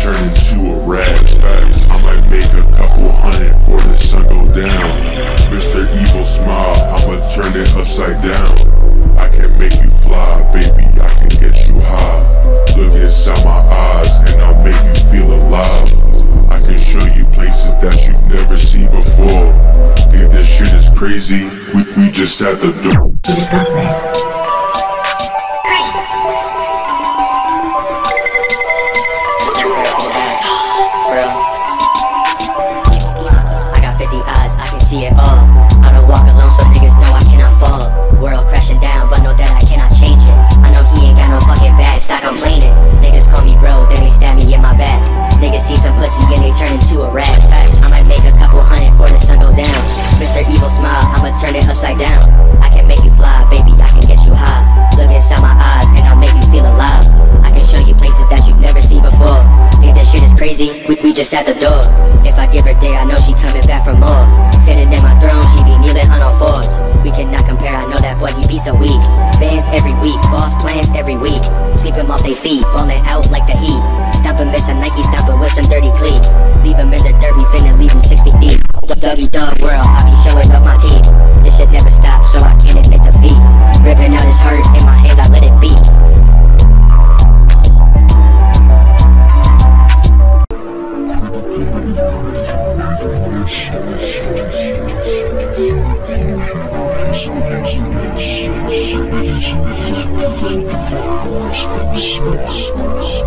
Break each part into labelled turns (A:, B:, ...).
A: turn into a rat. I might make a couple hundred for the sun go down. Mr. Evil smile, I'ma turn it upside down. I can make you fly, baby, I can get you high. Look inside my eyes and I'll make you feel alive. I can show you places that you've never seen before. Think this shit is crazy? We, we just at the door.
B: Turn it upside down. I can make you fly, baby, I can get you high. Look inside my eyes and I'll make you feel alive. I can show you places that you've never seen before. Think that shit is crazy? We, we just at the door. If I give her day, I know she coming back for more. Sitting in my throne, she be kneeling on all fours. We cannot compare, I know that boy, he be so weak. Bands every week, boss plans every week. Sweep him off they feet, ballin' out like the heat. Him, miss a Nike, stop him with some dirty cleats.
A: Thank
C: you.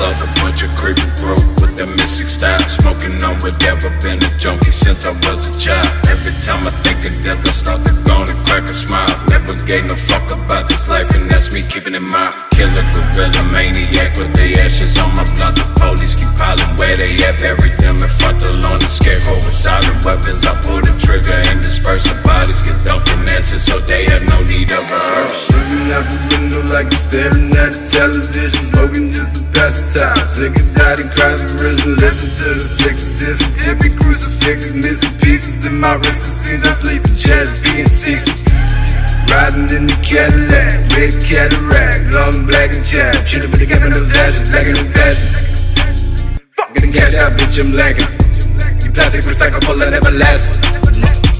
C: Of this other bunch of creepy broke with the mystic style. Smoking on whatever, been a junkie since I was a child. Every time I think of death, I start to groan and crack a smile. Never gave no fuck about this life, and that's me keeping in mind. Killer gorilla maniac with the ashes on my blunt. The police keep piling where they at, bury them front of lawn. The scarecrow with silent weapons. I pull the trigger and disperse the bodies, get dumped in acid, so they have no need of a hearse.
D: Looking out the window like I'm staring at the television, smoking just to pass the time. Looking out and risen, listen to the sixes, it's a tippy crucifixes, missing pieces in my wrist. It seems I'm sleeping, chest being 60. Riding in the Cadillac, red cataract, long black and chapped. Should've been the cap in the vaginas, black in the vaginas. Getting cash out, bitch, I'm lagging. You plastic recyclable and everlasting.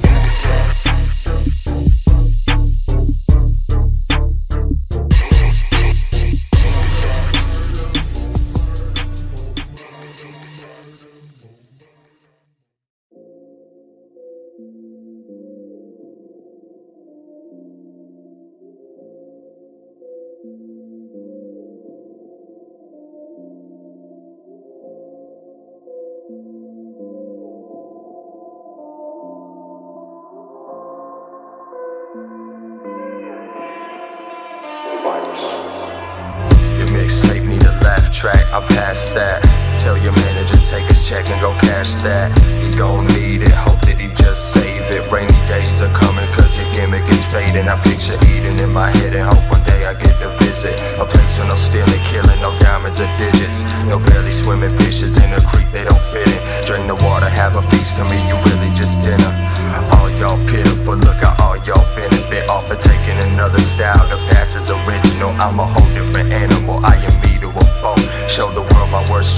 E: Track, I pass that. Tell your manager take his check and go cash that. He gon' need it, hope that he just save it. Rainy days are coming cause your gimmick is fading. I picture eating in my head and hope one day I get to visit a place so no stealing, killing, no diamonds or digits. No barely swimming fishes in a creek they don't fit in. Drain the water, have a feast to me, you really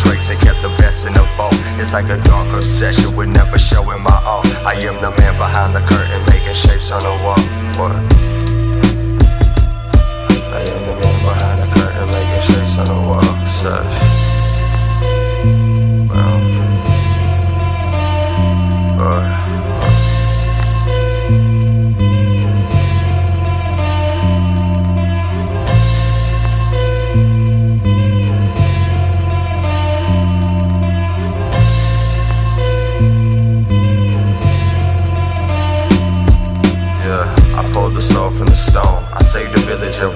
E: and kept the best in the boat. It's like a dark obsession with never showing my all. I am the man behind the curtain, making shapes on the wall. What?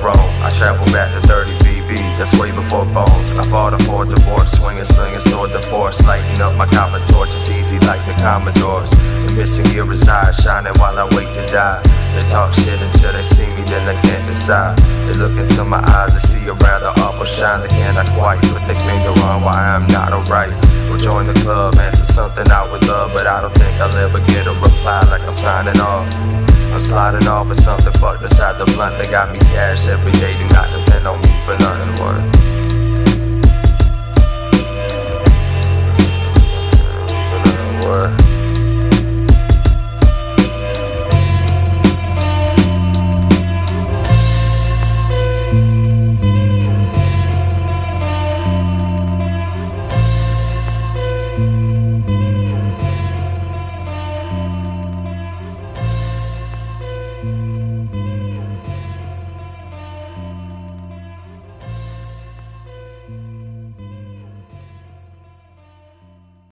E: The. I travel back to 30 BB, that's way before bones. I fought a for divorce, swinging, slinging swords and force. Lighting up my copper torch, it's easy like the Commodores. The missing gear resides, shining while I wait to die. They talk shit until they see me, then they can't decide. They look into my eyes and see a rather awful shine. They cannot quite put their finger on why I'm not alright. Join the club, answer something I would love, but I don't think I'll ever get a reply like I'm signing off. I'm sliding off with something fucked inside the blunt. They got me cash every day, do not depend on me for nothing. What?